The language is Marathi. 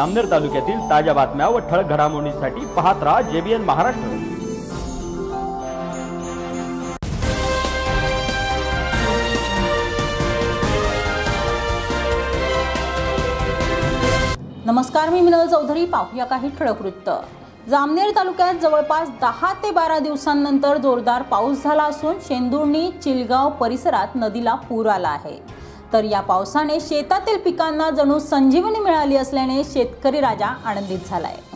अमनेर तालुक्यातील ताज्या बातम्या व ठळक घडामोडींसाठी पाहत राहा जेबीएन महाराष्ट्र. नमस्कार मी मिनल चौधरी. पाहूया काही ठळक वृत्त. जामनेर तालुक्यात जवळपास दहा ते बारा दिवसांनंतर जोरदार पाऊस झाला असून शेंदुर्णी चिलगाव परिसरात नदीला पूर आला आहे. तर या पावसाने शेतातील पिकांना जणू संजीवनी मिळाली असल्याने शेतकरी राजा आनंदित झाला आहे